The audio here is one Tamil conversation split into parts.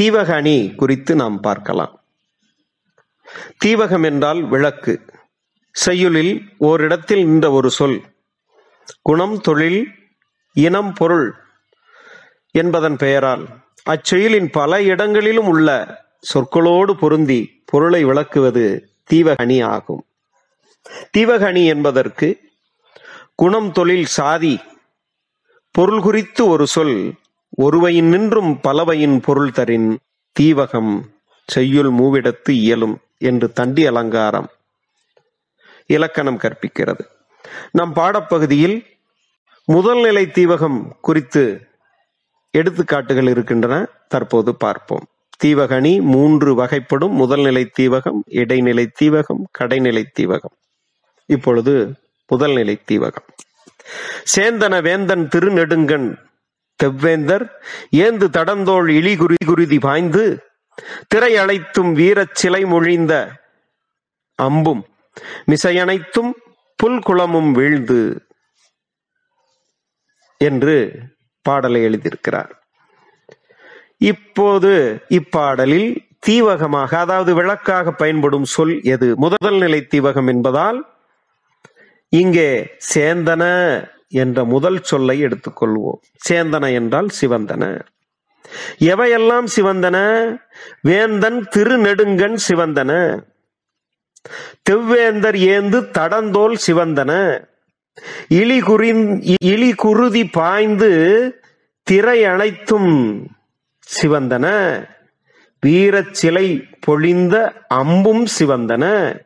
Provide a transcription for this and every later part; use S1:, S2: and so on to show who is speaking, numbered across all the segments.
S1: தீவக அணி குறித்து நாம் பார்க்கலாம். தீவகம் என்றால் விளக்கு. செய்யுளில் ஓரிடத்தில் நின்ற ஒரு சொல். குணம் தொழில் இனம் பொருள் என்பதன் பெயரால். அச்செயலின் பல இடங்களிலும் உள்ள சொற்களோடு பொருந்தி பொருளை விளக்குவது தீவகணி ஆகும். தீவகணி என்பதற்கு குணம் தொழில் சாதி பொருள் குறித்து ஒரு சொல் ஒருவையின் நின்றும் பலவையின் பொருள் தரின் தீவகம் செய்யுள் மூவிடத்து இயலும் என்று தண்டி அலங்காரம் இலக்கணம் கற்பிக்கிறது. நம் பாடப்பகுதியில் முதல்நிலை தீவகம் குறித்து எடுத்துக்காட்டுகள் இருக்கின்றன. தற்போது பார்ப்போம். தீவகணி மூன்று வகைப்படும். முதல்நிலை தீவகம் இடைநிலை தீவகம் கடைநிலை தீவகம். இப்பொழுது முதல்நிலை தீவகம். சேந்தன வேந்தன் திருநெடுங்கண் தெவ்வேந்தர் ஏந்து தடந்தோள் இழிகுறி குருதி பாய்ந்து திரையழைத்தும் வீரச் சிலை மொழிந்த அம்பும் மிசையனைத்தும் புல்குளமும் வீழ்ந்து என்று பாடலை எழுதியிருக்கிறார். இப்போது இப்பாடலில் தீவகமாக அதாவது விளக்காக பயன்படும் சொல் எது? முதல் நிலை தீவகம் என்பதால் இங்கே சேந்தன என்ற முதல் சொல்லை எடுத்துக்கொள்வோம். சேந்தன என்றால் சிவந்தன. எவையெல்லாம் சிவந்தன? வேந்தன் திருநெடுங்கன் சிவந்தன. தெவ்வேந்தர் ஏந்து தடந்தோல் சிவந்தன. இலி இழிகுருதி பாய்ந்து திரை அனைத்தும் சிவந்தன. வீரச்சிலை பொழிந்த அம்பும் சிவந்தன.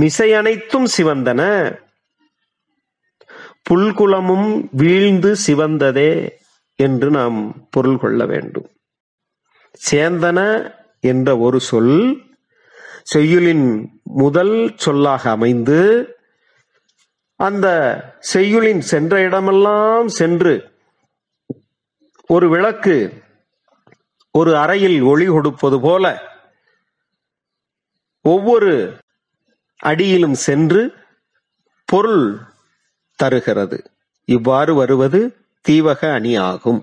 S1: மிசையனைத்தும் சிவந்தன. புல்குளமும் வீழ்ந்து சிவந்ததே என்று நாம் பொருள் கொள்ள வேண்டும். சேந்தன என்ற ஒரு சொல் செய்யுளின் முதல் சொல்லாக அமைந்து அந்த செய்யுளின் சென்ற இடமெல்லாம் சென்று ஒரு விளக்கு ஒரு அறையில் ஒளி கொடுப்பது போல ஒவ்வொரு அடியிலும் சென்று பொருள் தருகிறது. இவ்வாறு வருவது தீவக அணி ஆகும்